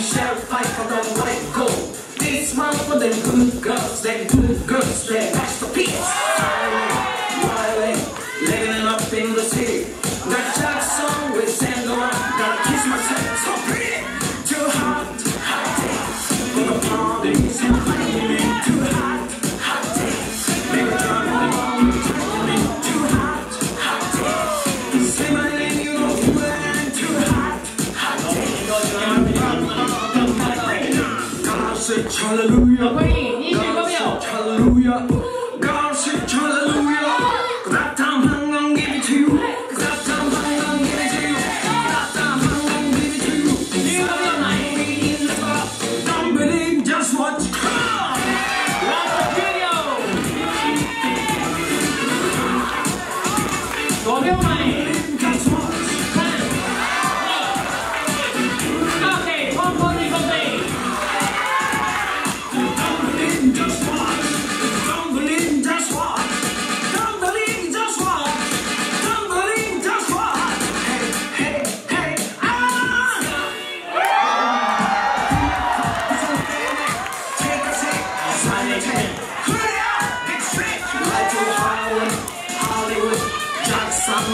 and shall fight for the white gold. They smile for them good girls, them good girls, they're masterpiece. say hallelujah. Hallelujah.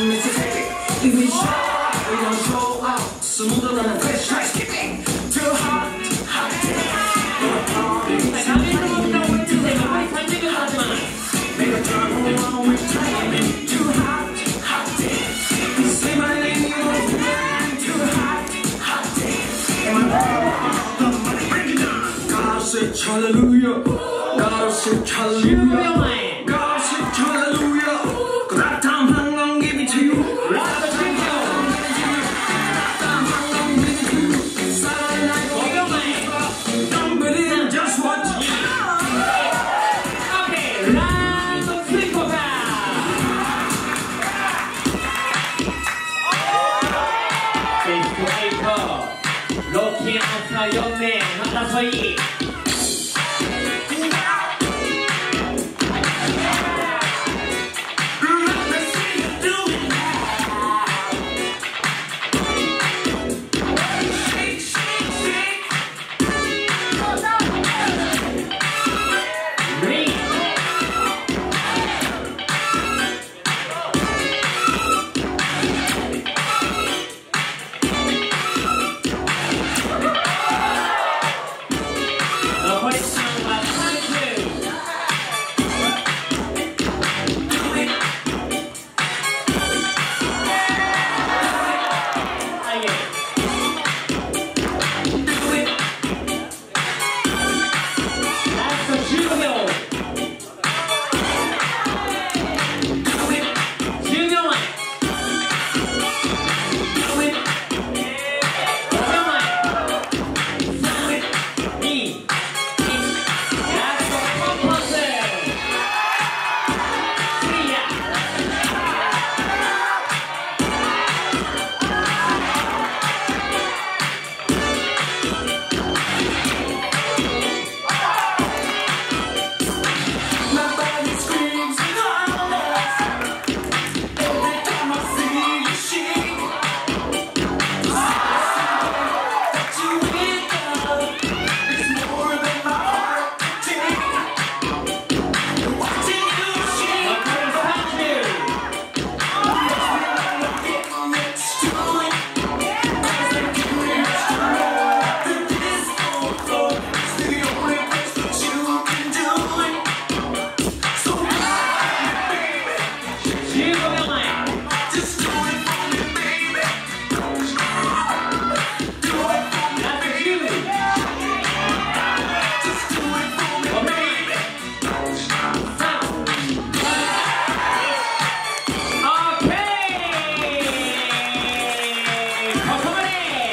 Mississippi. We show up, we don't show up. Smoother than a fish try skipping. Too hot, hot in the room, no hot Too hot, hot Too hot, hot hallelujah. God said, hallelujah. のさよねまたそい。